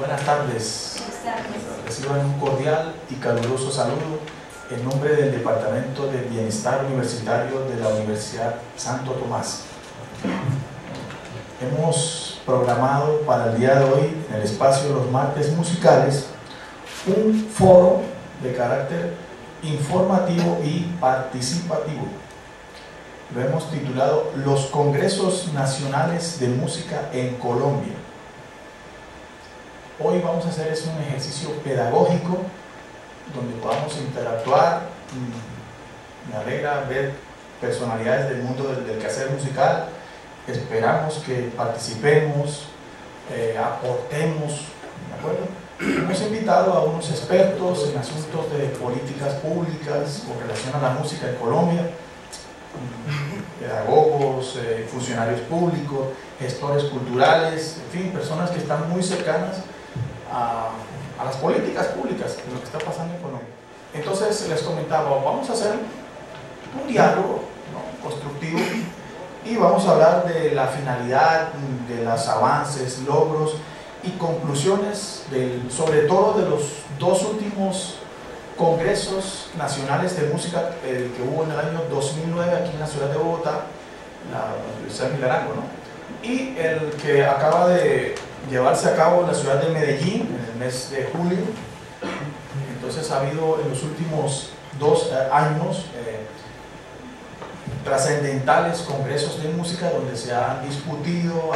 Buenas tardes. Reciban un cordial y caluroso saludo en nombre del Departamento de Bienestar Universitario de la Universidad Santo Tomás. Hemos programado para el día de hoy, en el espacio de los martes musicales, un foro de carácter informativo y participativo. Lo hemos titulado Los Congresos Nacionales de Música en Colombia Hoy vamos a hacer un ejercicio pedagógico donde podamos interactuar. Me alegra ver personalidades del mundo del, quehacer musical. Esperamos que participemos, eh, aportemos. ¿de acuerdo? Hemos invitado a unos expertos en asuntos de políticas públicas con relación a la música en Colombia, pedagogos, eh, funcionarios públicos, gestores culturales, en fin, personas que están muy cercanas a, las políticas públicas de lo que está pasando en Colombia. Entonces les comentaba, vamos a hacer un diálogo constructivo y vamos a hablar de la finalidad, de los avances, logros y conclusiones, del, sobre todo de los dos últimos congresos nacionales de música el que hubo en el año 2009 aquí en la ciudad de Bogotá, la Universidad Milarango, ¿no? y el que acaba de llevarse a cabo en la ciudad de Medellín en el mes de julio. Entonces ha habido en los últimos dos eh, años eh, trascendentales congresos de música donde se han discutido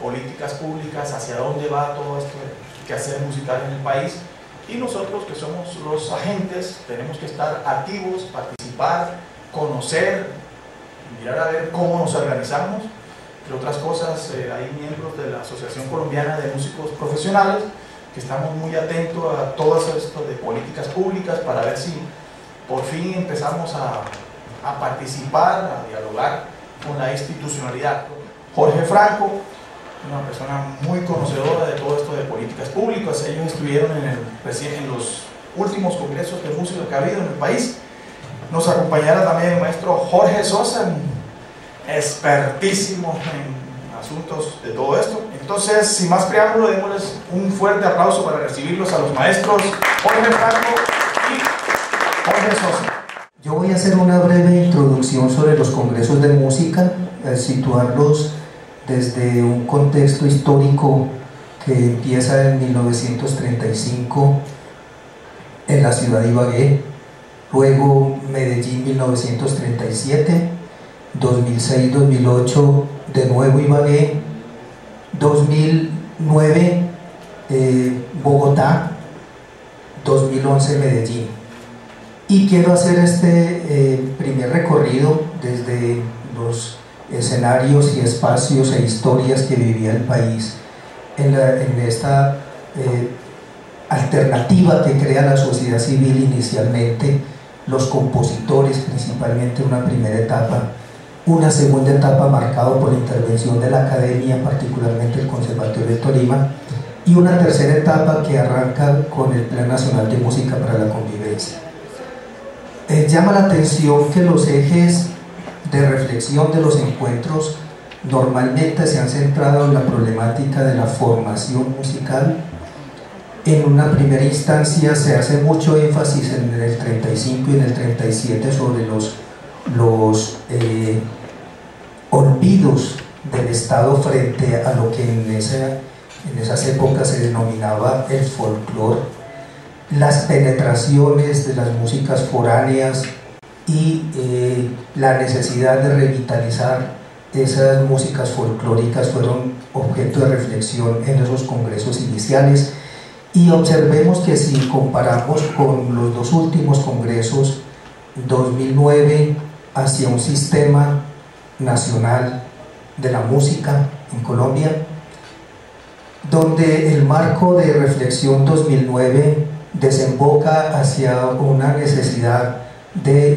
políticas públicas, hacia dónde va todo esto que hacer musical en el país. Y nosotros que somos los agentes tenemos que estar activos, participar, conocer, mirar a ver cómo nos organizamos otras cosas, eh, hay miembros de la Asociación Colombiana de Músicos Profesionales que estamos muy atentos a todo esto de políticas públicas para ver si por fin empezamos a, participar, a dialogar con la institucionalidad. Jorge Franco, una persona muy conocedora de todo esto de políticas públicas, ellos estuvieron en, en los últimos congresos de música que ha habido en el país. Nos acompañará también el maestro Jorge Sosa, expertísimo en asuntos de todo esto. Entonces, sin más preámbulo, démosles un fuerte aplauso para recibirlos a los maestros Jorge Franco y Jorge Sosa. Yo voy a hacer una breve introducción sobre los congresos de música, situarlos desde un contexto histórico que empieza en 1935 en la ciudad de Ibagué, luego Medellín 1937, 2006-2008 de nuevo Ibagué, 2009 eh, Bogotá, 2011 Medellín. Y quiero hacer este eh, primer recorrido desde los escenarios y espacios e historias que vivía el país en, esta eh, alternativa que crea la sociedad civil inicialmente, los compositores principalmente en una primera etapa, una segunda etapa marcada por la intervención de la academia, particularmente el Conservatorio de Tolima, y una tercera etapa que arranca con el Plan Nacional de Música para la Convivencia. Eh, llama la atención que los ejes de reflexión de los encuentros normalmente se han centrado en la problemática de la formación musical. En una primera instancia se hace mucho énfasis en el 35 y en el 37 sobre los los eh, olvidos del Estado frente a lo que en, en esas épocas se denominaba el folclore, las penetraciones de las músicas foráneas y eh, la necesidad de revitalizar esas músicas folclóricas fueron objeto de reflexión en esos congresos iniciales. Y observemos que si comparamos con los dos últimos congresos 2009 hacia un sistema nacional de la música en Colombia, donde el marco de reflexión 2009 desemboca hacia una necesidad de,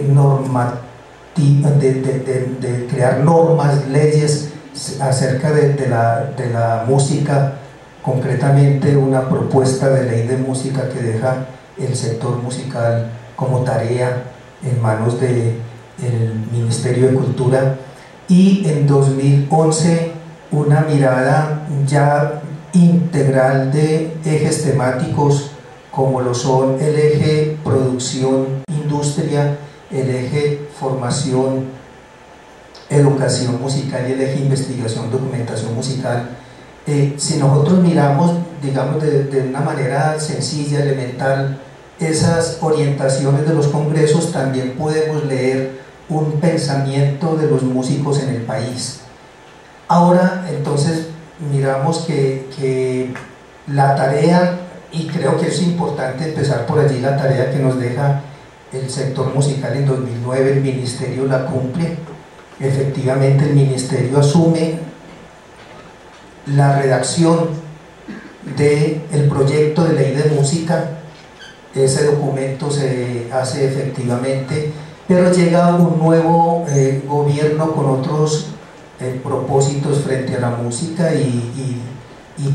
de, crear normas, leyes acerca la, de la música, concretamente una propuesta de ley de música que deja el sector musical como tarea en manos de el Ministerio de Cultura y en 2011 una mirada ya integral de ejes temáticos como lo son el eje producción industria, el eje formación, educación musical y el eje investigación, documentación musical. Eh, si nosotros miramos, digamos, de, de una manera sencilla, elemental, esas orientaciones de los congresos, también podemos leer un pensamiento de los músicos en el país. Ahora, entonces, miramos que, que la tarea, y creo que es importante empezar por allí, la tarea que nos deja el sector musical en 2009, el ministerio la cumple. Efectivamente, el ministerio asume la redacción del el proyecto de ley de música. Ese documento se hace efectivamente, pero llega un nuevo eh, gobierno con otros eh, propósitos frente a la música y,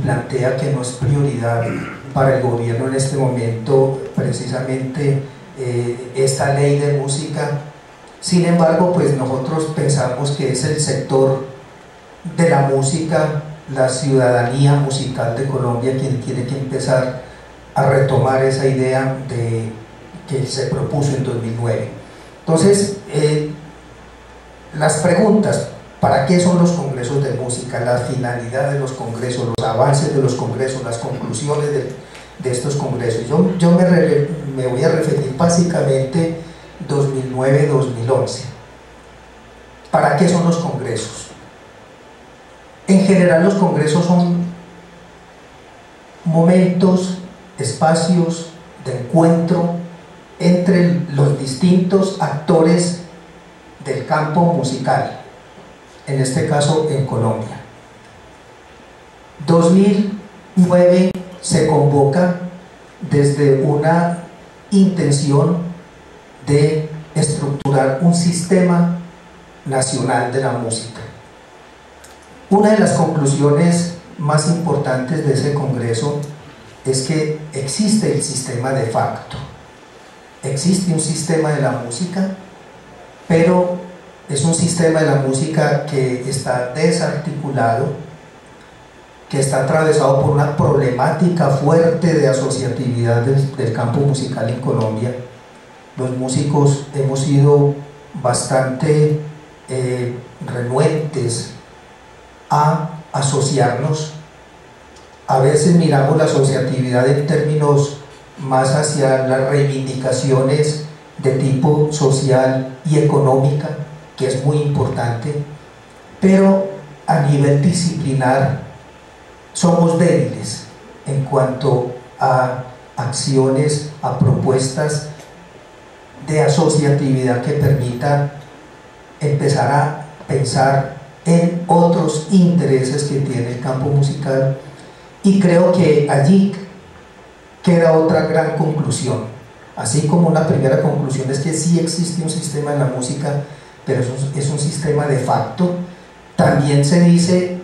plantea que no es prioridad para el gobierno en este momento precisamente eh, esta ley de música. Sin embargo, pues nosotros pensamos que es el sector de la música, la ciudadanía musical de Colombia quien tiene que empezar a retomar esa idea de, que se propuso en 2009. Entonces, eh, las preguntas, ¿para qué son los congresos de música? La finalidad de los congresos, los avances de los congresos, las conclusiones de, estos congresos. Yo, me, me, voy a referir básicamente 2009-2011. ¿Para qué son los congresos? En general los congresos son momentos, espacios de encuentro entre los distintos actores del campo musical, en este caso en Colombia. 2009 se convoca desde una intención de estructurar un sistema nacional de la música. Una de las conclusiones más importantes de ese congreso es que existe el sistema de facto. Existe un sistema de la música, pero es un sistema de la música que está desarticulado, que está atravesado por una problemática fuerte de asociatividad del, campo musical en Colombia. Los músicos hemos sido bastante eh, renuentes a asociarnos. A veces miramos la asociatividad en términos más hacia las reivindicaciones de tipo social y económica, que es muy importante, pero a nivel disciplinar somos débiles en cuanto a acciones, a propuestas de asociatividad que permitan empezar a pensar en otros intereses que tiene el campo musical. Y creo que allí queda otra gran conclusión así como una primera conclusión es que sí existe un sistema en la música pero es un sistema de facto también se dice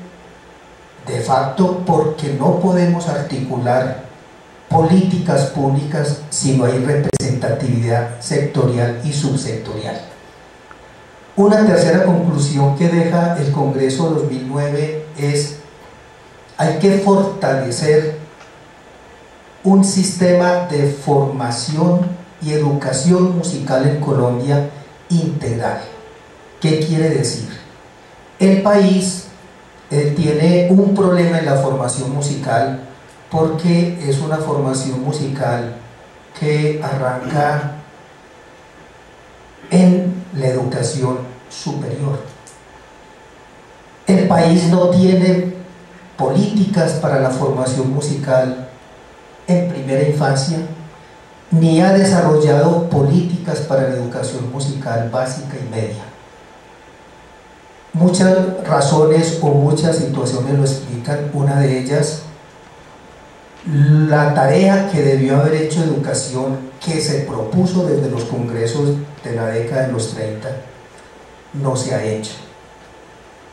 de facto porque no podemos articular políticas públicas si no hay representatividad sectorial y subsectorial. Una tercera conclusión que deja el Congreso 2009 es hay que fortalecer un sistema de formación y educación musical en Colombia integral. ¿Qué quiere decir? El país eh, tiene un problema en la formación musical porque es una formación musical que arranca en la educación superior. El país no tiene políticas para la formación musical en primera infancia, ni ha desarrollado políticas para la educación musical básica y media. Muchas razones o muchas situaciones lo explican. Una de ellas, la tarea que debió haber hecho educación que se propuso desde los congresos de la década de los 30 no se ha hecho.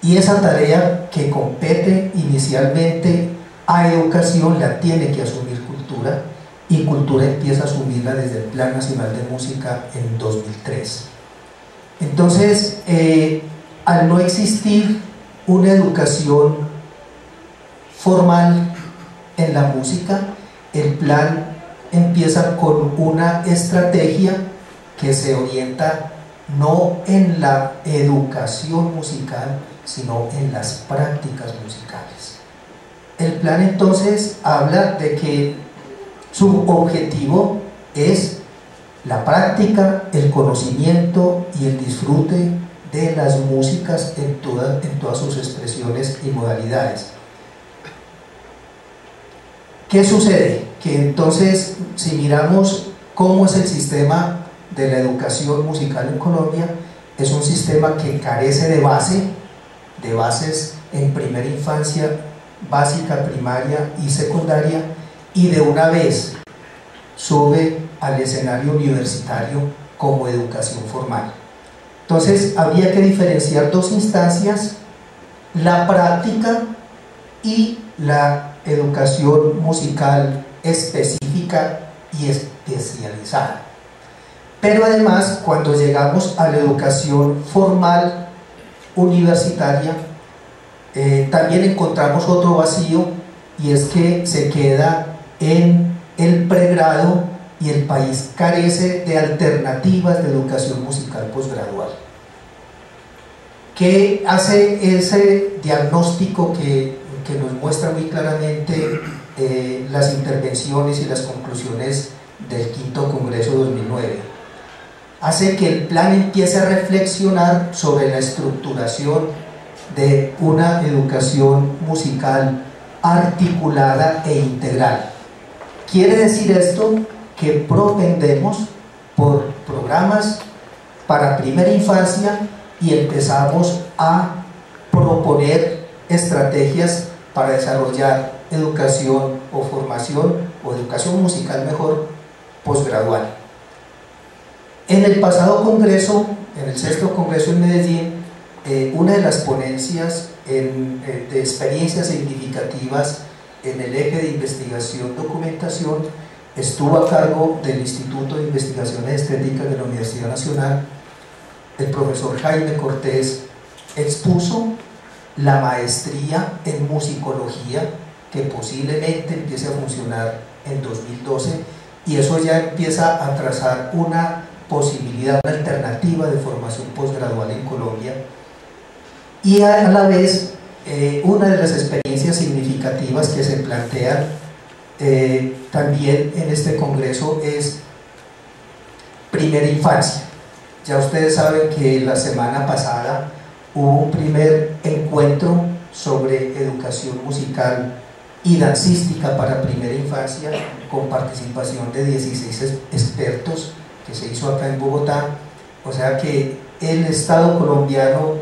Y esa tarea que compete inicialmente a educación la tiene que asumir y cultura empieza a asumirla desde el Plan Nacional de Música en 2003. Entonces, eh, al no existir una educación formal en la música, el plan empieza con una estrategia que se orienta no en la educación musical, sino en las prácticas musicales. El plan entonces habla de que su objetivo es la práctica, el conocimiento y el disfrute de las músicas en, todas sus expresiones y modalidades. ¿Qué sucede? Que entonces, si miramos cómo es el sistema de la educación musical en Colombia, es un sistema que carece de base, de bases en primera infancia, básica, primaria y secundaria, y de una vez sube al escenario universitario como educación formal. Entonces, había que diferenciar dos instancias, la práctica y la educación musical específica y especializada. Pero además, cuando llegamos a la educación formal universitaria, eh, también encontramos otro vacío y es que se queda en el pregrado y el país carece de alternativas de educación musical posgradual. ¿Qué hace ese diagnóstico que, que nos muestra muy claramente eh, las intervenciones y las conclusiones del quinto Congreso 2009? Hace que el plan empiece a reflexionar sobre la estructuración de una educación musical articulada e integral. Quiere decir esto que propendemos por programas para primera infancia y empezamos a proponer estrategias para desarrollar educación o formación o educación musical mejor posgradual. En el pasado congreso, en el sexto congreso en Medellín, eh, una de las ponencias en, eh, de experiencias significativas en el eje de investigación documentación estuvo a cargo del Instituto de Investigaciones Estéticas de la Universidad Nacional, el profesor Jaime Cortés expuso la maestría en musicología que posiblemente empiece a funcionar en 2012 y eso ya empieza a trazar una posibilidad, una alternativa de formación posgradual en Colombia. Y a la vez eh, una de las experiencias significativas que se plantean eh, también en este congreso es primera infancia. Ya ustedes saben que la semana pasada hubo un primer encuentro sobre educación musical y dancística para primera infancia con participación de 16 expertos que se hizo acá en Bogotá. O sea que el Estado colombiano,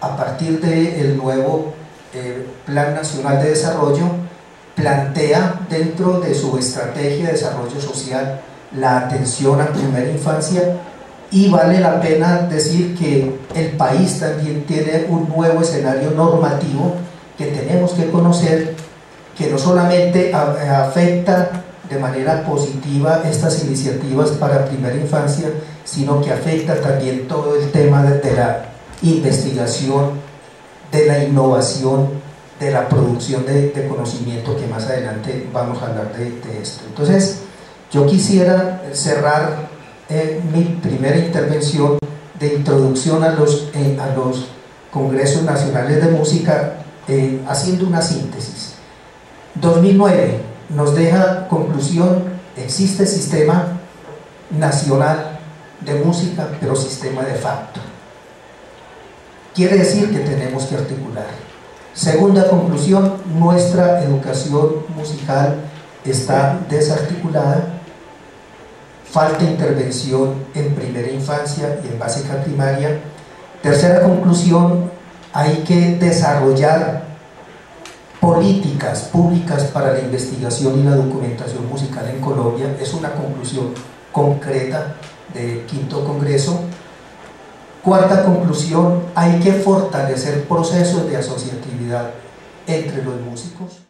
a partir del nuevo eh, Plan Nacional de Desarrollo, plantea dentro de su estrategia de desarrollo social la atención a primera infancia y vale la pena decir que el país también tiene un nuevo escenario normativo que tenemos que conocer que no solamente afecta de manera positiva estas iniciativas para primera infancia, sino que afecta también todo el tema de la investigación, de la innovación de la producción de, conocimiento que más adelante vamos a hablar de, esto. Entonces, yo quisiera cerrar eh, mi primera intervención de introducción a los, eh, a los congresos nacionales de música eh, haciendo una síntesis. 2009 nos deja conclusión, existe sistema nacional de música, pero sistema de facto. Quiere decir que tenemos que articular Segunda conclusión, nuestra educación musical está desarticulada, falta intervención en primera infancia y en básica primaria. Tercera conclusión, hay que desarrollar políticas públicas para la investigación y la documentación musical en Colombia. Es una conclusión concreta del quinto congreso. Cuarta conclusión, hay que fortalecer procesos de asociatividad entre los músicos.